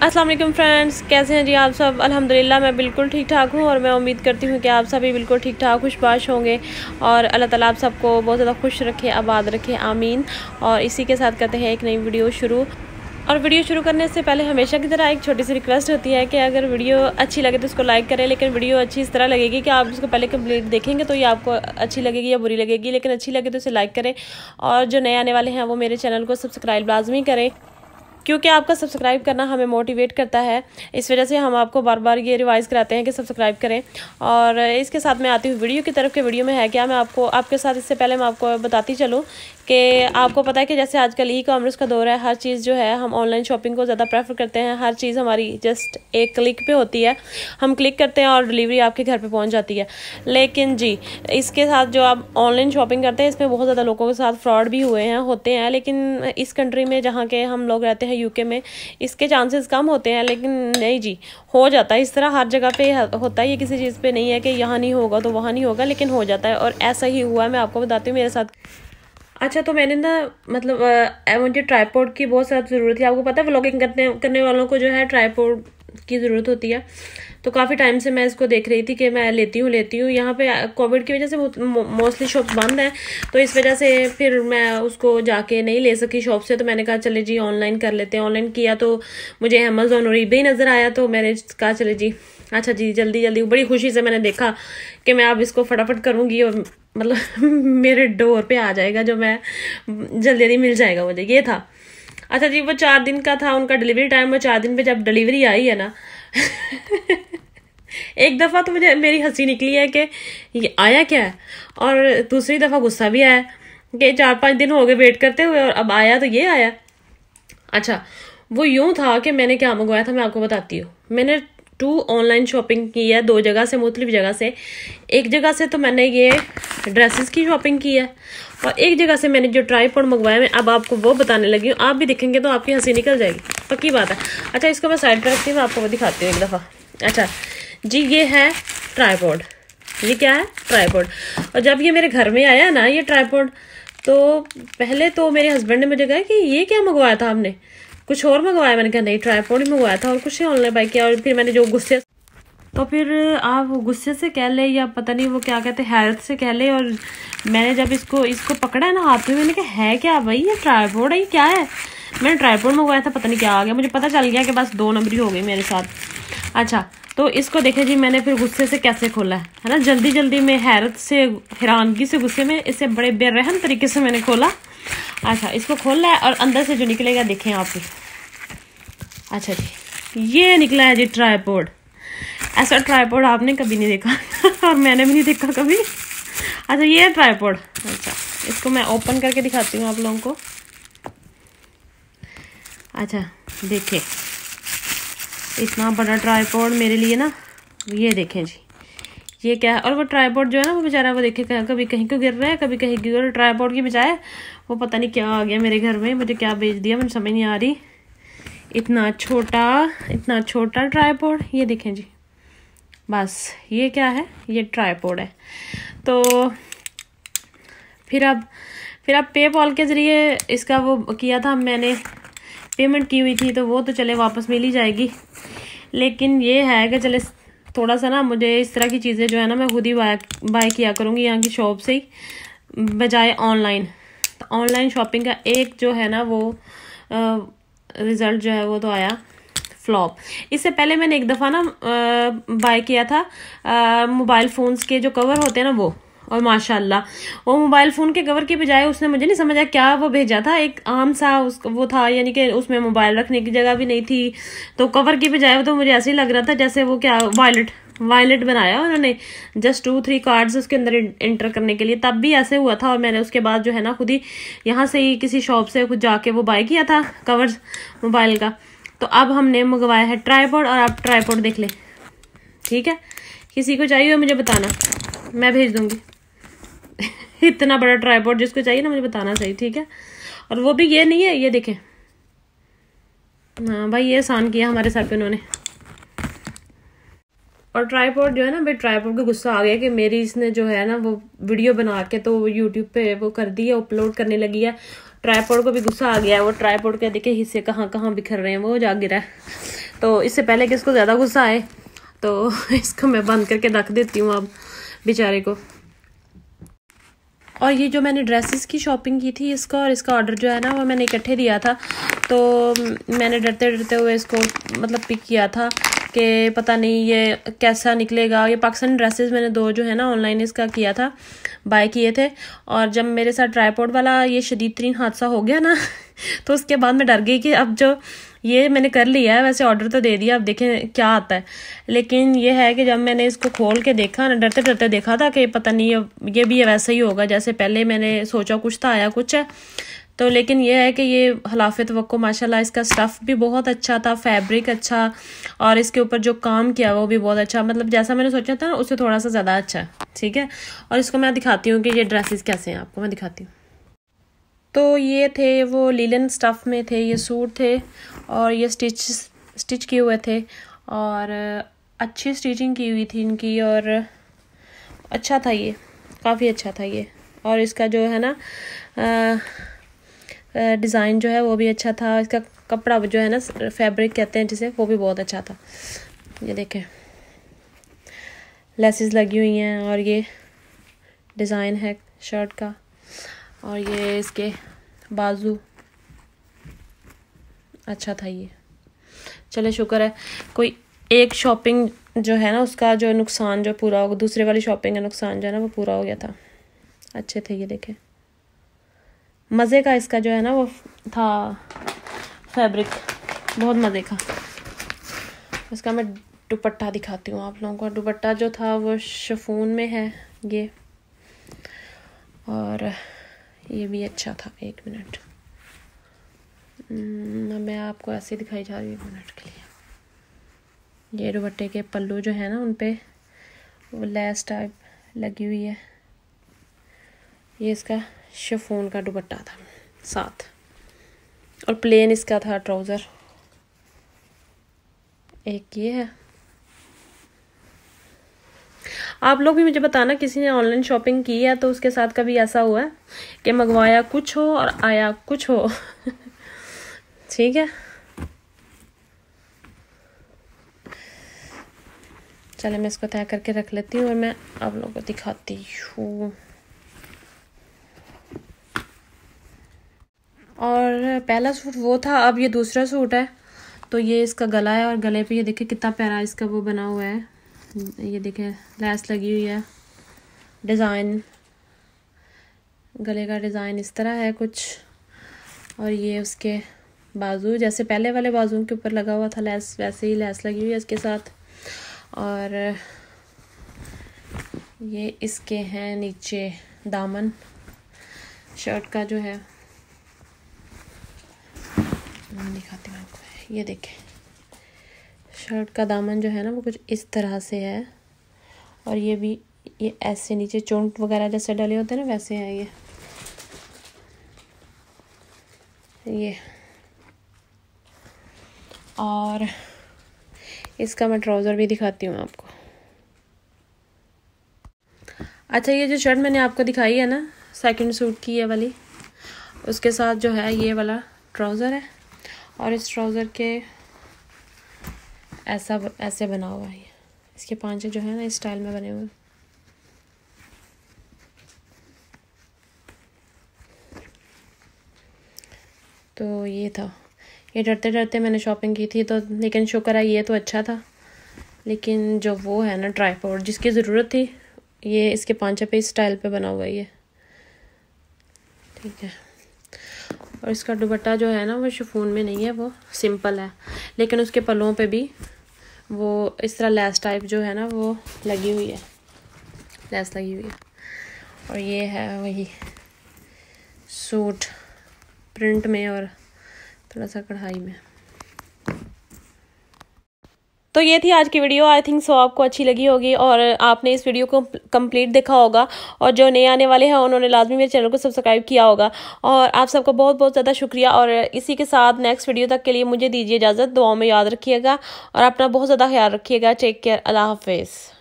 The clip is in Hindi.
वालेकुम फ्रेंड्स कैसे हैं जी आप सब? अल्हम्दुलिल्लाह, मैं बिल्कुल ठीक ठाक हूँ और मैं उम्मीद करती हूँ कि आप सभी बिल्कुल ठीक ठाक, खुशबाश होंगे और अल्लाह ताला आप सबको बहुत ज़्यादा खुश रखे, आबाद रखे, आमीन। और इसी के साथ करते हैं एक नई वीडियो शुरू। और वीडियो शुरू करने से पहले हमेशा की तरह एक छोटी सी रिक्वेस्ट होती है कि अगर वीडियो अच्छी लगे तो उसको लाइक करें, लेकिन वीडियो अच्छी इस तरह लगेगी कि आप उसको पहले कंप्लीट देखेंगे तो ये आपको अच्छी लगेगी या बुरी लगेगी, लेकिन अच्छी लगे तो उसे लाइक करें। और जो नए आने वाले हैं वो मेरे चैनल को सब्सक्राइब लाजमी करें। क्योंकि आपका सब्सक्राइब करना हमें मोटिवेट करता है, इस वजह से हम आपको बार बार ये रिवाइज़ कराते हैं कि सब्सक्राइब करें। और इसके साथ मैं आती हूँ वीडियो की तरफ़, के वीडियो में है क्या, मैं आपको, आपके साथ इससे पहले मैं आपको बताती चलूँ कि आपको पता है कि जैसे आजकल ई कॉमर्स का दौर है, हर चीज़ जो है, हम ऑनलाइन शॉपिंग को ज़्यादा प्रेफर करते हैं, हर चीज़ हमारी जस्ट एक क्लिक पे होती है, हम क्लिक करते हैं और डिलीवरी आपके घर पे पहुँच जाती है। लेकिन जी, इसके साथ जो आप ऑनलाइन शॉपिंग करते हैं, इसमें बहुत ज़्यादा लोगों के साथ फ्रॉड भी हुए हैं, होते हैं, लेकिन इस कंट्री में जहाँ के हम लोग रहते हैं यूके में, इसके चांसेस कम होते हैं, लेकिन नहीं जी, हो जाता है। इस तरह हर जगह पे होता है ये किसी चीज़ पे नहीं है कि यहाँ नहीं होगा तो वहाँ नहीं होगा, लेकिन हो जाता है, और ऐसा ही हुआ है। मैं आपको बताती हूँ मेरे साथ। अच्छा तो मैंने ना मतलब मुझे ट्राईपोर्ट की बहुत ज़्यादा ज़रूरत थी। आपको पता है व्लॉगिंग करने करने वालों को जो है ट्राईपोर्ड की ज़रूरत होती है। तो काफ़ी टाइम से मैं इसको देख रही थी कि मैं लेती हूँ लेती हूँ। यहाँ पे कोविड की वजह से मोस्टली शॉप बंद है। तो इस वजह से फिर मैं उसको जाके नहीं ले सकी शॉप से। तो मैंने कहा, चले जी ऑनलाइन कर लेते हैं। ऑनलाइन किया तो मुझे अमेजोन और ईबे नज़र आया तो मैंने कहा, चले जी अच्छा जी, जल्दी जल्दी। बड़ी खुशी से मैंने देखा कि मैं अब इसको फटाफट करूँगी और मतलब मेरे डोर पे आ जाएगा जो मैं, जल्दी जल्दी मिल जाएगा मुझे। ये था। अच्छा जी, वो चार दिन का था, उनका डिलीवरी टाइम वो चार दिन पे जब डिलीवरी आई है ना। एक दफ़ा तो मुझे, मेरी हँसी निकली है कि ये आया क्या है? और दूसरी दफ़ा गुस्सा भी आया कि चार पाँच दिन हो गए वेट करते हुए और अब आया तो ये आया। अच्छा वो यूँ था कि मैंने क्या मंगवाया था, मैं आपको बताती हूँ। मैंने टू ऑनलाइन शॉपिंग की है, दो जगह से, मुख्तलिफ़ जगह से। एक जगह से तो मैंने ये ड्रेसेस की शॉपिंग की है और एक जगह से मैंने जो ट्राईपोड मंगवाया मैं अब आपको वो बताने लगी हूँ। आप भी देखेंगे तो आपकी हँसी निकल जाएगी। पक्की बात है। अच्छा इसको मैं साइड पर रखती हूँ आपको वो दिखाती हूँ एक दफ़ा। अच्छा जी, ये है ट्राईपोड। ये क्या है? ट्राईपोड। और जब ये मेरे घर में आया ना, ये ट्राईपोड तो पहले तो मेरे हस्बैंड ने मुझे कहा कि ये क्या मंगवाया था हमने कुछ और मंगवाया मैंने कहा, नहीं ट्राईपोड ही मंगवाया था और कुछ ऑनलाइन बाई किया और फिर मैंने जो गुस्से तो फिर आप गुस्से से कह ले या पता नहीं वो क्या कहते हेल्थ से कह ले और मैंने जब इसको इसको पकड़ा है ना हाथ में, मैंने कहा, है क्या भाई, ये ट्राईपोड है, ये क्या है? मैंने ट्राईपोड मंगवाया था, पता नहीं क्या आ गया, मुझे पता चल गया कि बस दो नंबरी हो गई मेरे साथ। अच्छा तो इसको देखे जी, मैंने फिर गुस्से से कैसे खोला है ना? जल्दी जल्दी में हैरत से, हैरानगी से गुस्से में, इसे बड़े बेरहम तरीके से मैंने खोला। अच्छा इसको खोलना है और अंदर से जो निकलेगा देखें आप अच्छा जी, ये निकला है जी ट्राईपोड ऐसा ट्राईपोड आपने कभी नहीं देखा और मैंने भी नहीं देखा कभी। अच्छा ये है ट्राईपोड अच्छा इसको मैं ओपन करके दिखाती हूँ आप लोगों को। अच्छा देखें। इतना बड़ा ट्राईपोड मेरे लिए ना, ये देखें जी। ये क्या है? और वो ट्राईपोड जो है ना, वो बेचारा, वो देखे कभी कहीं को गिर रहा है, कभी कहीं गिर ट्राईपोड की बजाय वो पता नहीं क्या आ गया मेरे घर में, मुझे क्या भेज दिया, मुझे समझ नहीं आ रही। इतना छोटा इतना छोटा ट्राईपोर्ड ये देखें जी। बस, ये क्या है? ये ट्राईपोड है। तो फिर अब फिर अब पेपॉल के ज़रिए इसका वो किया था, मैंने पेमेंट की हुई थी तो वो तो चले वापस मिल ही जाएगी। लेकिन ये है कि चले थोड़ा सा ना मुझे इस तरह की चीज़ें जो है ना मैं खुद ही बाय बाय किया करूँगी यहाँ की शॉप से ही, बजाय ऑनलाइन। तो ऑनलाइन शॉपिंग का एक जो है ना वो रिज़ल्ट जो है वो तो आया, फ्लॉप। इससे पहले मैंने एक दफ़ा ना बाय किया था मोबाइल फ़ोन्स के जो कवर होते हैं ना वो और माशाल्लाह। वो मोबाइल फ़ोन के कवर के बजाय उसने मुझे नहीं समझा क्या वो भेजा था। एक आम सा उस, वो था, यानी कि उसमें मोबाइल रखने की जगह भी नहीं थी। तो कवर की बजाय वो तो मुझे ऐसे ही लग रहा था जैसे वो क्या वायलेट वायलेट बनाया उन्होंने। जस्ट टू थ्री कार्ड्स उसके अंदर एंटर करने के लिए। तब भी ऐसे हुआ था और मैंने उसके बाद जो है ना खुद ही यहाँ से ही किसी शॉप से कुछ जाके वो बाय किया था कवर मोबाइल का। तो अब हमने मंगवाया है ट्राईपोड और आप ट्राईपोड देख लें। ठीक है? किसी को चाहिए मुझे बताना। मैं भेज दूँगी। इतना बड़ा ट्राईपोड जिसको चाहिए ना मुझे बताना सही, ठीक है? और वो भी ये नहीं है, ये देखें। हाँ भाई, ये आसान किया हमारे साथ पे उन्होंने। और ट्राईपोर्ड जो है ना, भाई ट्राईपोर्ट का गुस्सा आ गया कि मेरी इसने जो है ना, वो वीडियो बना के तो यूट्यूब पे वो कर दी है अपलोड करने लगी है। ट्राईपोर्ड को भी गुस्सा आ गया है, वो ट्राईपोर्ट के देखे हिस्से कहाँ कहाँ बिखर रहे हैं, वो जा गिरा है। तो इससे पहले कि इसको ज़्यादा गुस्सा आए तो इसको मैं बंद करके रख देती हूँ अब, बेचारे को। और ये जो मैंने ड्रेसेस की शॉपिंग की थी, इसका और इसका ऑर्डर जो है ना, वो मैंने इकट्ठे दिया था। तो मैंने डरते डरते हुए इसको मतलब पिक किया था कि पता नहीं ये कैसा निकलेगा। ये पाकिस्तानी ड्रेसेस मैंने दो जो है ना ऑनलाइन इसका किया था बाय किए थे। और जब मेरे साथ ट्राईपोर्ट वाला ये शदीद तरीन हादसा हो गया ना तो उसके बाद मैं डर गई कि अब जो ये मैंने कर लिया है, वैसे ऑर्डर तो दे दिया, अब देखें क्या आता है। लेकिन ये है कि जब मैंने इसको खोल के देखा ना, डरते डरते देखा था कि पता नहीं ये भी वैसा ही होगा, जैसे पहले मैंने सोचा कुछ था, आया कुछ है। तो लेकिन ये है कि ये हलाफत वक्को, माशाल्लाह, इसका स्टफ़ भी बहुत अच्छा था फैब्रिक अच्छा और इसके ऊपर जो काम किया वो भी बहुत अच्छा। मतलब जैसा मैंने सोचा था ना, उससे थोड़ा सा ज़्यादा अच्छा है, ठीक है? और इसको मैं दिखाती हूँ कि ये ड्रेसेस कैसे हैं आपको, मैं दिखाती हूँ। तो ये थे वो लीलन स्टफ़ में थे, ये सूट थे और ये स्टिच स्टिच किए हुए थे और अच्छी स्टिचिंग की हुई थी इनकी और अच्छा था ये, काफ़ी अच्छा था ये। और इसका जो है ना डिज़ाइन जो है वो भी अच्छा था। इसका कपड़ा जो है ना फैब्रिक कहते हैं जिसे, वो भी बहुत अच्छा था। ये देखें। लेसेस लगी हुई हैं और ये डिज़ाइन है शर्ट का। और ये इसके बाजू अच्छा था ये। चले, शुक्र है। कोई एक शॉपिंग जो है ना, उसका जो नुकसान जो पूरा हो दूसरे वाली शॉपिंग का नुकसान जो है ना, वो पूरा हो गया था। अच्छे थे ये, देखें। मज़े का इसका जो है ना, वो था फैब्रिक बहुत मज़े का। इसका मैं दुपट्टा दिखाती हूँ आप लोगों को। दुपट्टा जो था, वो शफून में है ये। और ये भी अच्छा था एक मिनट। हम्म, मैं आपको ऐसे दिखाई जा रही हूँ एक मिनट के लिए। ये दुपट्टे के पल्लू जो है ना उन पर वो लेस टाइप लगी हुई है। ये इसका शिफोन का दुपट्टा था साथ। और प्लेन इसका था ट्राउज़र। एक ये है। आप लोग भी मुझे बताना, किसी ने ऑनलाइन शॉपिंग की है तो उसके साथ कभी ऐसा हुआ है कि मंगवाया कुछ हो और आया कुछ हो? ठीक है। चले मैं इसको तय करके रख लेती हूँ और मैं आप लोगों को दिखाती हूँ। और पहला सूट वो था, अब ये दूसरा सूट है। तो ये इसका गला है और गले पे ये देखिए कितना प्यारा इसका वो बना हुआ है। ये देखें लैस लगी हुई है। डिज़ाइन गले का डिज़ाइन इस तरह है कुछ। और ये उसके बाजू, जैसे पहले वाले बाजू के ऊपर लगा हुआ था लैस वैसे ही लैस लगी हुई है इसके साथ। और ये इसके हैं नीचे दामन। शर्ट का जो है। दिखाती हूँ आपको। ये देखें। शर्ट का दामन जो है ना वो कुछ इस तरह से है। और ये भी, ये ऐसे नीचे चोंट वगैरह जैसे डले होते हैं ना, वैसे है ये। ये। और इसका मैं ट्राउज़र भी दिखाती हूँ आपको। अच्छा ये जो शर्ट मैंने आपको दिखाई है ना सेकंड सूट की ये वाली, उसके साथ जो है ये वाला ट्राउज़र है। और इस ट्राउज़र के ऐसा ऐसे बना हुआ है इसके पांचे जो है ना, इस स्टाइल में बने हुए तो ये था। ये डरते डरते मैंने शॉपिंग की थी तो लेकिन शुक्र है ये तो अच्छा था। लेकिन जो वो है ना ट्राईपोर्ट जिसकी ज़रूरत थी, ये इसके पांचे पे इस स्टाइल पे बना हुआ है ये। ठीक है। और इसका दुपट्टा जो है ना, वो शिफोन में नहीं है, वो सिंपल है। लेकिन उसके पलों पे भी वो इस तरह लेस टाइप जो है ना, वो लगी हुई है। लेस लगी हुई है। और ये है वही सूट प्रिंट में और थोड़ा सा कढ़ाई में। तो ये थी आज की वीडियो। आई थिंक सो आपको अच्छी लगी होगी और आपने इस वीडियो को कंप्लीट देखा होगा और जो नए आने वाले हैं, उन्होंने लाजमी मेरे चैनल को सब्सक्राइब किया होगा। और आप सबको बहुत बहुत ज़्यादा शुक्रिया और इसी के साथ नेक्स्ट वीडियो तक के लिए मुझे दीजिए इजाज़त, दुआओं में याद रखिएगा और अपना बहुत ज़्यादा ख्याल रखिएगा। टेक केयर अल्लाह हाफिज़।